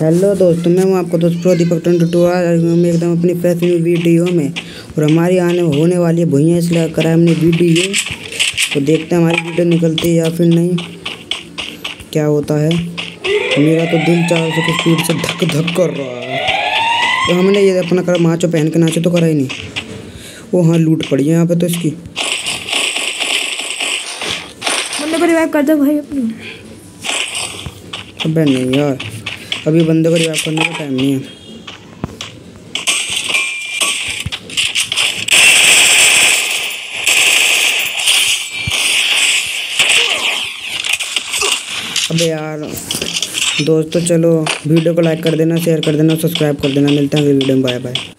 Hello दोस्तों मैं हूँ आपका दोस्त प्रो दीपक ट्वेंटी टू आज हम एकदम अपनी फ्रेश न्यू वीडियो में और हमारी आने होने वाली है भुइयाँ इसलिए करा हमने वीडियो तो देखते हैं हमारी वीडियो निकलती है या फिर नहीं। क्या होता है? मेरा तो दिल चार सौ स्पीड से धक धक कर रहा है। तो हमने ये अपना करा माचो पहन के नाचो तो करा ही नहीं। वो हाँ लूट पड़ी है यहाँ पे तो इसकी। रिवाइव कर दो भाई अपनी। अबे नहीं यार। अभी बंदे को रिवाइव करने का टाइम नहीं है। अबे यार, दोस्तों चलो, वीडियो को लाइक कर देना शेयर कर देना सब्सक्राइब कर देना, मिलते हैं अगली वीडियो में बाय बाय